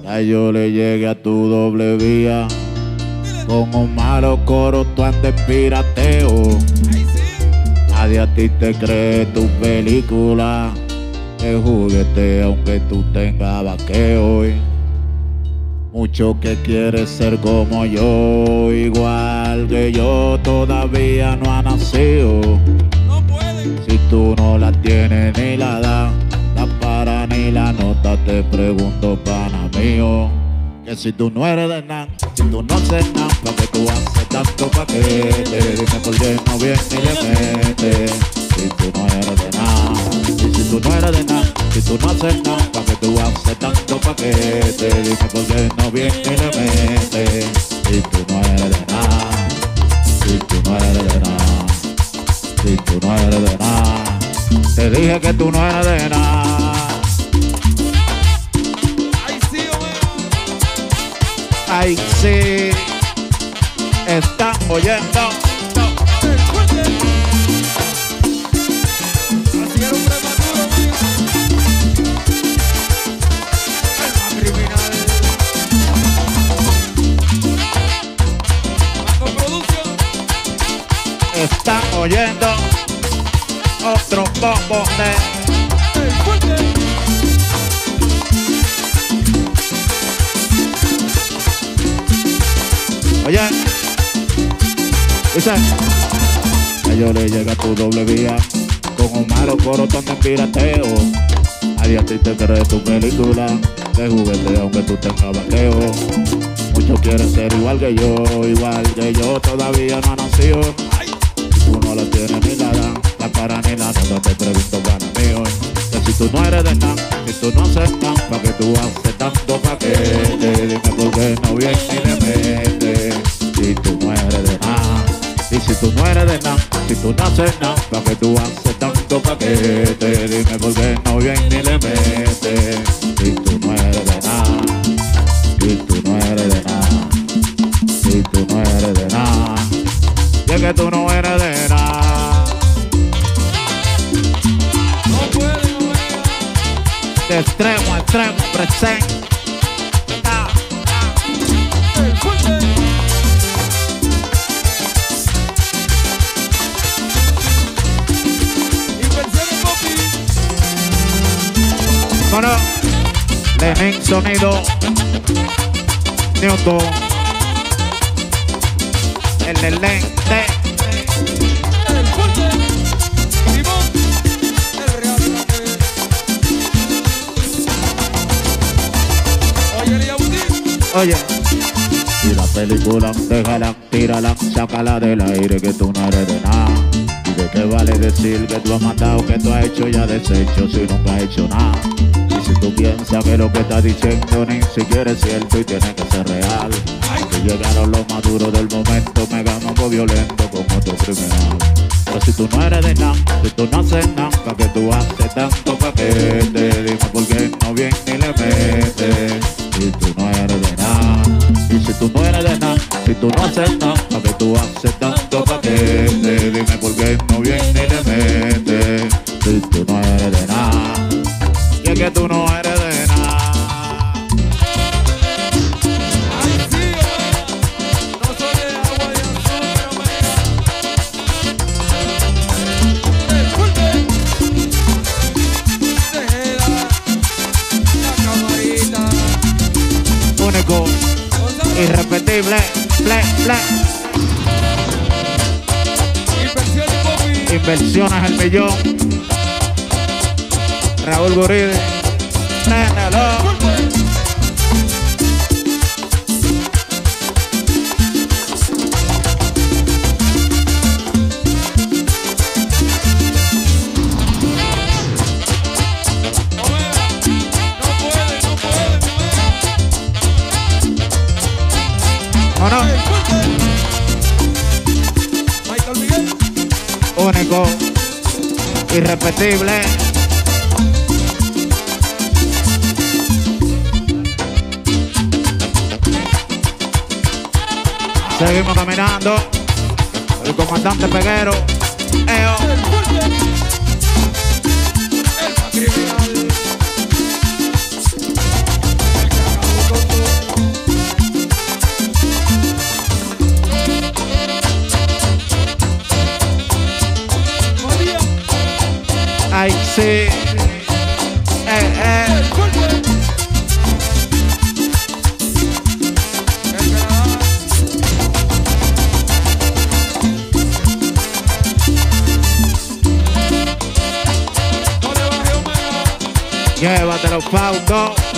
Ya yo le llegué a tu doble vía. Con un malo coro tú andes pirateo. Nadie a ti te cree tu película. De juguete aunque tú tengas vaqueo. Mucho que quieres ser como yo, igual que yo todavía no ha nacido. Si tú no la tienes ni la da, la para ni la nota, te pregunto, pana mío. Que si tú no eres de nada, si tú no haces nada, ¿pa' que tú haces tanto paquete? Dime por qué no vienes ni le metes. Si tú no eres de nada, y si tú no eres de nada, si tú no haces nada, ¿pa' que tú haces tanto paquete? Dime por qué no vienes ni le metes. Si tú no eres de nada, si tú no eres de nada. Si tú no eres de nada, te dije que tú no eres de nada. Más criminal. Bajo producción. Están oyendo otro bombo Oye, dice, ya yo le llega tu doble vía con un malo coro tanto pirateo. Nadie a ti te cree tu película de juguete aunque tú tengas vaqueo. Muchos quieren ser igual que yo, igual que yo todavía no ha nacido. Tú no la tienes ni la dan, la cara ni la nota, te pregunto para mío. Que si tú no eres de nada, si tú no haces nada, pa' que tú haces tanto paquete, dime por qué no vienes si tú no eres de nada, si tú no nada, pa' que tú haces tanto paquete, dime por qué no vienes ni le metes. Si tú no eres de nada, si tú no eres de nada, si tú no eres de nada. Y es que tú no eres de nada. De extremo a extremo, presente. Bueno, Lenin Sonido. Newton. El del lente. El fuerte. Oye. Oye. Y la película, déjala, tírala, sácala del aire que tú no eres de nada. ¿Y de qué vale decir que tú has mandado, que tú has hecho y has deshecho si nunca has hecho nada? Si tú piensas que lo que estás diciendo ni siquiera es cierto y tiene que ser real. Que llegaron los maduros del momento, mega mambo violento como otro criminal. Pero si tú no eres de nada, si tú no haces nada, pa' que tú haces tanto paquete, dime por qué no vienes ni le metes. Si tú no eres de nada, y si tú no eres de nada, si tú no haces nada, pa' que tú haces Gonzalo. irrepetible, ble, ble. Inversiones, el millón. Raúl Guride. Nénelo. Único, irrepetible. Seguimos caminando. El comandante Peguero. Eo. Llévatelo, Fausto.